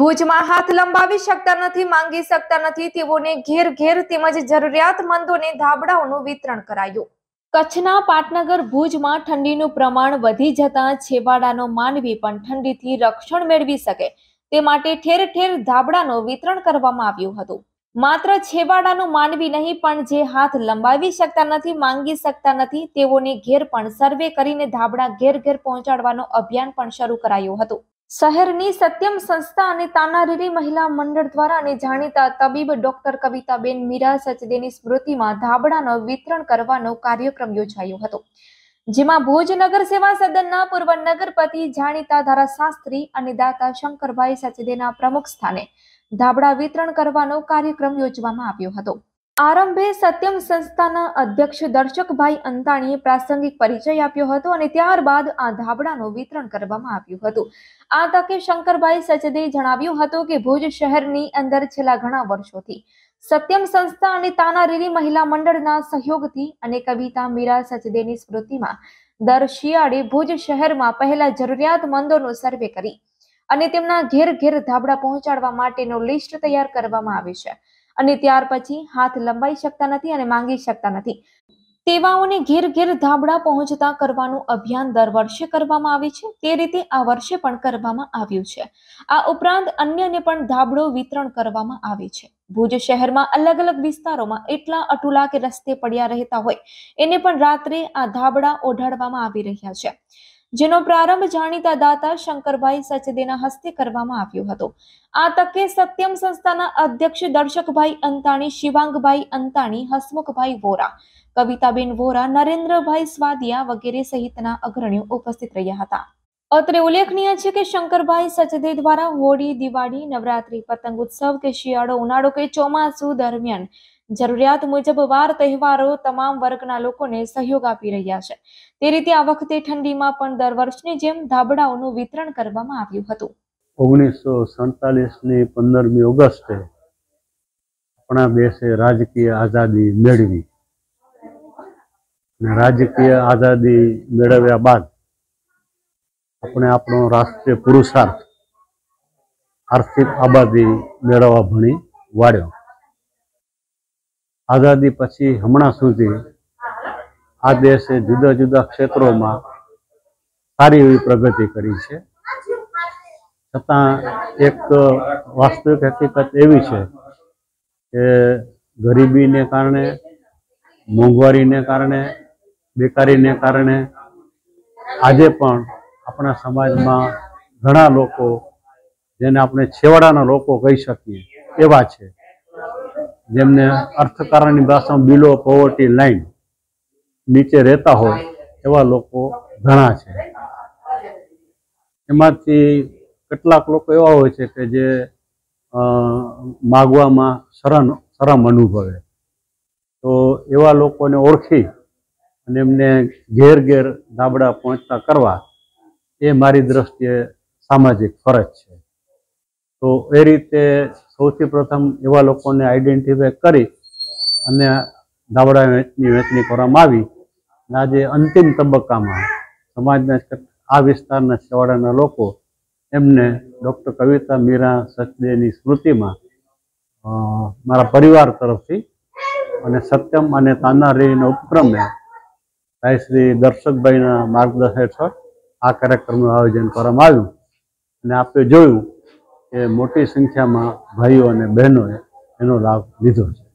ભુજમાં હાથ લંબાવી શકતા નથી, માંગી શકતા નથી. તેઓને ઘેર ઘેર તેમજ જરૂરિયાતમંદોને ધાબળાઓનું વિતરણ કરાયું. કચ્છના પાટનગર ભુજમાં ઠંડીનું પ્રમાણ વધી જતા છેવાડાનો માનવી પણ ઠંડીથી રક્ષણ મેળવી શકે. તે માટે ઠેર ઠેર ધાબળાનું વિતરણ કરવામાં આવ્યું હતું. માત્ર છેવાડાનું માનવી નહીં, પણ જે હાથ લંબાવી શકતા નથી, માંગી શકતા નથી, તેઓને ઘેર પણ સર્વે કરીને ધાબળા ઘેર ઘેર પહોંચાડવાનું અભિયાન પણ શરૂ કરાયું હતું. શહેરની સત્યમ સંસ્થા અને તાનારીરી મહિલા મંડળ દ્વારા અને જાણીતા તબીબ ડોક્ટર કવિતાબેન મીરા સચદેની સ્મૃતિમાં ધાબળાનો વિતરણ કરવાનો કાર્યક્રમ યોજાયો હતો, જેમાં ભુજ નગર સેવા સદનના પૂર્વ નગરપતિ, જાણીતા ધારાશાસ્ત્રી અને દાતા શંકરભાઈ સચદેના પ્રમુખ સ્થાને ધાબળા વિતરણ કરવાનો કાર્યક્રમ યોજવામાં આવ્યો હતો. આરંભે સત્યમ સંસ્થાના અધ્યક્ષ દર્શકભાઈ અંતાણીએ પ્રાસંગિક પરિચય આપ્યો હતો અને ત્યારબાદ આ ધાબળાનું વિતરણ કરવામાં આવ્યું હતું. આ તકે શંકરભાઈ સચદે જણાવ્યું હતું કે ભુજ શહેરની અંદર છેલ્લા ઘણા વર્ષોથી સત્યમ સંસ્થા અને તાનારીરી મહિલા મંડળના સહયોગથી અને કવિતા મીરા સચદેની સ્મૃતિમાં દર શિયાળે ભુજ શહેરમાં પહેલા જરૂરિયાતમંદોનો સર્વે કરી અને તેમના ઘેર ઘેર ધાબળા પહોંચાડવા માટેનો લિસ્ટ તૈયાર કરવામાં આવે છે. અને ત્યાર પછી હાથ લંબાઈ શકતા નથી અને માંગી શકતા નથી. તેવાઓને ઘેર ઘેર ધાબળા પહોંચતા કરવાનું અભિયાન દર વર્ષે કરવામાં આવે છે. તે રીતે આ વર્ષે પણ કરવામાં આવ્યું છે. આ ઉપરાંત અન્યને પણ ધાબળો વિતરણ કરવામાં આવે છે. ભુજ શહેરમાં અલગ અલગ વિસ્તારોમાં એટલા અટુલા કે રસ્તે પડ્યા રહેતા હોય, એને પણ રાત્રે આ ધાબળા ઓઢાડવામાં આવી રહ્યા છે. જેનો પ્રારંભ જાણીતા દાતા શંકરભાઈ સચદેના હસ્તે કરવામાં આવ્યો હતો. આ તકે સત્યમ સંસ્થાના અધ્યક્ષ દર્શકભાઈ અંતાણી, શિવાંગભાઈ અંતાણી, હસમુખભાઈ વોરા, કવિતાબેન વોરા, નરેન્દ્રભાઈ સ્વાદિયા વગેરે સહિતના અગ્રણીઓ ઉપસ્થિત રહ્યા હતા. અત્રે ઉલ્લેખનીય છે કે શંકરભાઈ સચદે દ્વારા હોળી, દિવાળી, નવરાત્રી, પતંગ ઉત્સવ કે શિયાળો ઉનાળો કે ચોમાસુ દરમિયાન જરૂરિયાત મુજબ વાર તહેવારો તમામ વર્ગના લોકોને સહયોગ આપી રહ્યા છે. તે રીતે આ વખતે ઠંડીમાં પણ દર વર્ષની જેમ ધાબળાઓનું વિતરણ કરવામાં આવ્યું હતું. ઓગણીસો સડતાલીસની પંદરમી ઓગસ્ટે આપણા દેશે રાજકીય આઝાદી મેળવી. રાજકીય આઝાદી મેળવ્યા બાદ આપણે આપણો રાષ્ટ્રીય પુરુષાર્થ, આર્થિક આબાદી મેળવવા ભણી વાળ્યો. આઝાદી પછી હમણાં સુધી આ દેશે જુદા જુદા ક્ષેત્રોમાં સારી એવી પ્રગતિ કરી છે. છતાં એક વાસ્તવિક હકીકત એવી છે કે ગરીબીને કારણે, મોંઘવારીને કારણે, બેકારીને કારણે આજે પણ આપણા સમાજમાં ઘણા લોકો, જેને આપણે છેવાડાના લોકો કહી શકીએ, એવા છે. જેમને અર્થકારણની ભાષામાં બિલો પોવર્ટી લાઈન નીચે રહેતા હોય એવા લોકો ઘણા છે. એમાંથી કેટલાક લોકો એવા હોય છે કે જે માગવામાં શરમ શરમ અનુભવે. તો એવા લોકોને ઓળખી અને એમને ઘેર ઘેર ધાબળા પહોંચતા કરવા એ મારી દ્રષ્ટિએ સામાજિક ફરજ છે. તો એ રીતે સૌથી પ્રથમ એવા લોકોને આઈડેન્ટિફાય કરી અને ધાબળા વેચની વહેંચણી કરવામાં આવી. અને આજે અંતિમ તબક્કામાં સમાજના આ વિસ્તારના છેવાડાના લોકો એમને ડૉક્ટર કવિતા મીરા સચદેની સ્મૃતિમાં મારા પરિવાર તરફથી અને સત્યમ અને તાનારીના ઉપક્રમે ભાઈ શ્રી દર્શકભાઈના માર્ગદર્શન હેઠળ આ કાર્યક્રમનું આયોજન કરવામાં આવ્યું. અને આપણે જોયું કે મોટી સંખ્યામાં ભાઈઓ અને બહેનોએ એનો લાભ લીધો છે.